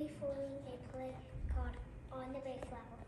be forming a play called On the Bay Flower.